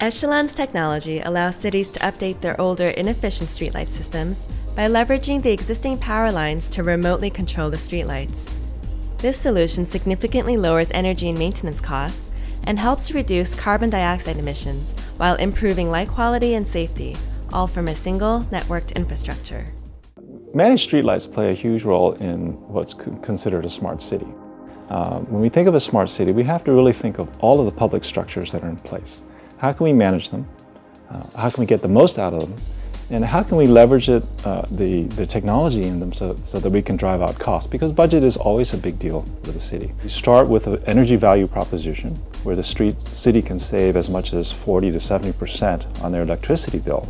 Echelon's technology allows cities to update their older, inefficient streetlight systems by leveraging the existing power lines to remotely control the streetlights. This solution significantly lowers energy and maintenance costs and helps to reduce carbon dioxide emissions while improving light quality and safety, all from a single networked infrastructure. Managed streetlights play a huge role in what's considered a smart city. Uh, when we think of a smart city, we have to really think of all of the public structures that are in place. How can we manage them? Uh, how can we get the most out of them? And how can we leverage it, uh, the, the technology in them so, so that we can drive out costs? Because budget is always a big deal for the city. We start with an energy value proposition where the street, city can save as much as 40 to 70% on their electricity bill.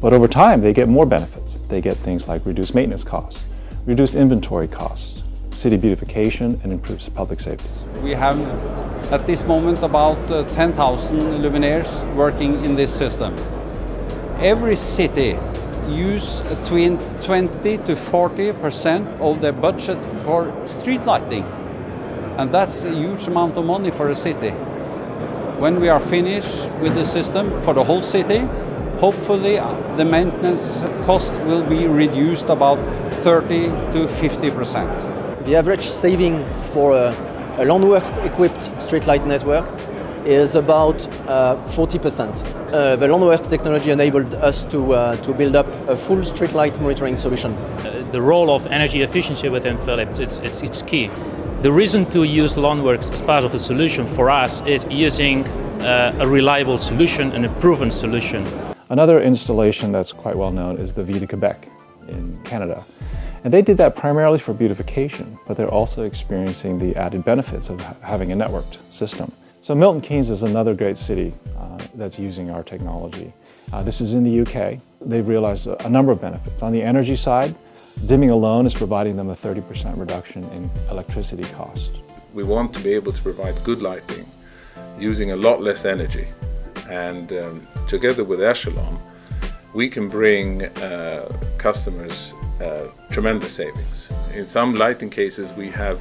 But over time, they get more benefits. They get things like reduced maintenance costs, reduced inventory costs, city beautification, and improves public safety. We have at this moment about uh, 10,000 luminaires working in this system every city use between 20 to 40 percent of their budget for street lighting. And that's a huge amount of money for a city. When we are finished with the system for the whole city, hopefully uh, the maintenance cost will be reduced about 30 to 50 percent. The average saving for a, a LonWorks equipped streetlight network is about 40%. Uh, uh, the LonWorks technology enabled us to, uh, to build up a full streetlight monitoring solution. the role of energy efficiency within Philips, it's, it's, it's key. The reason to use LonWorks as part of a solution for us is using uh, a reliable solution and a proven solution. Another installation that's quite well known is the Ville de Quebec in Canada. And they did that primarily for beautification, but they're also experiencing the added benefits of having a networked system. So Milton Keynes is another great city uh, that's using our technology. Uh, this is in the UK. They've realized a, a, number of benefits. On the energy side, dimming alone is providing them a 30% reduction in electricity cost. We want to be able to provide good lighting using a lot less energy. And um, together with Echelon, we can bring uh, customers uh, tremendous savings. In some lighting cases, we have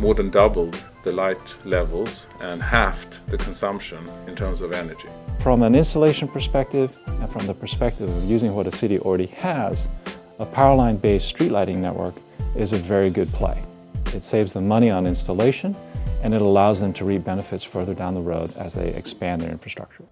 more than doubled the light levels and halved the consumption in terms of energy. From an installation perspective and from the perspective of using what a city already has, a power line based street lighting network is a very good play. It saves them money on installation and it allows them to reap benefits further down the road as they expand their infrastructure.